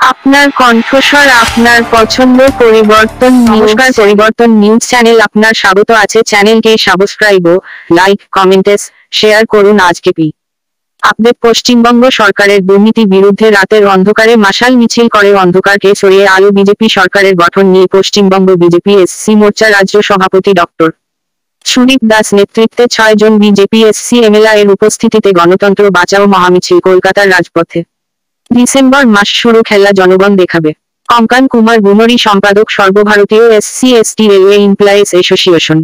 আপনার কণ্ঠস্বর, আপনার পছন্দ পরিবর্তন নমস্কার, পরিবর্তন নিউজ চ্যানেল, আপনার স্বাগত আছে চ্যানেলকে সাবস্ক্রাইব ও লাইক কমেন্টেস শেয়ার করুন আজকে পি। আপডেট পশ্চিমবঙ্গ সরকারের দুর্নীতি বিরুদ্ধে রাতের অন্ধকারে মাশাল মিছিল করে অন্ধকারকে সরিয়ে আলো বিজেপি সরকারের গঠন নিয়ে পশ্চিমবঙ্গ বিজেপি এসসি মোর্চা রাজ্য সভাপতি ডক্টর সুদীপ দাস নেতৃত্বে ছয় জন বিজেপি এসসি এমএলআ এর উপস্থিতিতে গণতন্ত্র বাঁচাও মহামিছিল কলকাতার রাজপথে। ডিসেম্বর মাস শুরু খেলা জনগণ দেখাবে। কঙ্কান কুমার গুমরি সম্পাদক সর্বভারতীয় SC ST railway employees association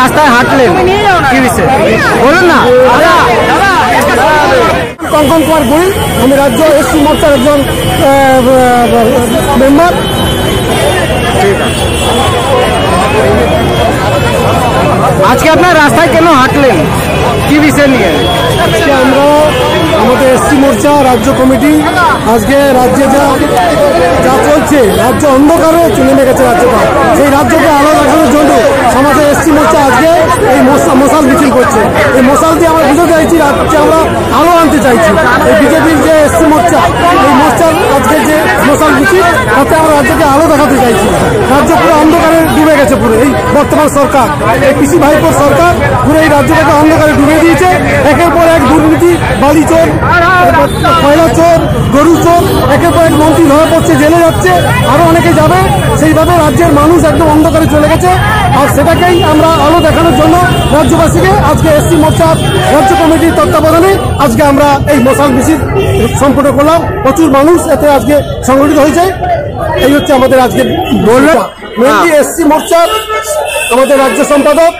রাস্তায় হাঁটলেন। কি বলুন না। কঙ্কন কুমার গুল আমি রাজ্য এসসি মোর্চার একজন মেম্বার। আজকে আপনার রাস্তায় কেন হাঁটলেন? কি বিষয় নিয়ে? আজকে আমরা আমাদের এসসি মোর্চা রাজ্য কমিটি আজকে রাজ্যে যা যা চলছে রাজ্য অন্ধকারে চলে গেছে রাজ্যটা। সেই রাজ্যকে আলো দেখানোর জন্য সমাজের এসসি মোর্চা আজকে এই মশা- মশাল মিছিল করছে। এই মশাল দিয়ে আমরা বুঝতে চাইছি রাজ্যে আমরা আলো আনতে চাইছি। এই বিজেপির যে এসসি মোর্চা, এই মোর্চার আজকে যে মশাল মিছিল, তাতে আমরা রাজ্যকে আলো দেখাতে চাইছি। রাজ্য পুরো অন্ধকারে ডুবে গেছে পুরো। এই বর্তমান সরকার, এই পিসি ভাইপোর সরকার পুরো এই রাজ্যটাকে অন্ধকারে ডুবে দিয়েছে। একের পর এক দুর্নীতি বালি চোর কয়লা চোর গরু চোর একের পর এক মন্ত্রী ধরা পড়ছে জেলে যাচ্ছে আরও অনেকে যাবে। সেইভাবে রাজ্যের মানুষ একদম অন্ধকারে চলে গেছে। আর সেটাকেই আমরা আলো দেখানোর জন্য রাজ্যবাসীকে আজকে এসসি মোর্চার রাজ্য কমিটির তত্ত্বাবধানে আজকে আমরা এই মশাল মিছিল সম্পূর্ণ করলাম। প্রচুর মানুষ এতে আজকে সংগঠিত হয়েছে। এই হচ্ছে আমাদের আজকে বললাম মেনলি এসসি মোর্চার আমাদের রাজ্য সম্পাদক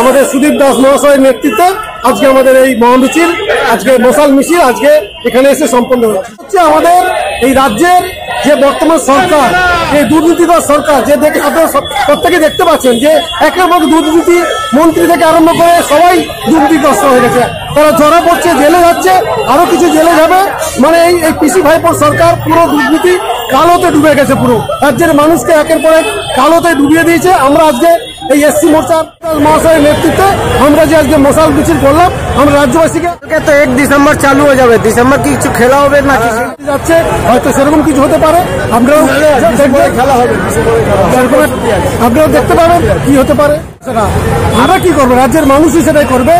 আমাদের সুদীপ দাস মহাশয়ের নেতৃত্বে আজকে আমাদের এই মহামিছিল আজকে মশাল মিছিল, আজকে এখানে এসে সম্পন্ন হচ্ছে। আমাদের এই রাজ্যের যে বর্তমান সরকার, এই দুর্নীতিকর সরকার, যে দেখে প্রত্যেকে দেখতে পাচ্ছেন যে একের এক দুর্নীতি মন্ত্রী থেকে আরম্ভ করে সবাই দুর্নীতিগ্রস্ত হয়ে গেছে। তারা ধরা পড়ছে জেলে যাচ্ছে, আরও কিছু জেলে যাবে। মানে এই এই পিসি ভাইপোর সরকার পুরো দুর্নীতি কালোতে ডুবে গেছে পুরো। রাজ্যের মানুষকে একের পর এক কালোতে ডুবিয়ে দিয়েছে। আমরা আজকে এই এসসি মোর্চার মহাশয়ের নেতৃত্বে আমরা যে আজকে মশাল মিছিল করলাম আমরা রাজ্যবাসীকে তো এক ডিসেম্বর চালু হয়ে যাবে। ডিসেম্বর কি কিছু খেলা হবে না যাচ্ছে। হয়তো সেরকম কিছু হতে পারে। আমরাও খেলা হবে আপনারাও দেখতে পাবেন কি হতে পারে। আমরা কি করব? রাজ্যের মানুষই সেটাই করবে।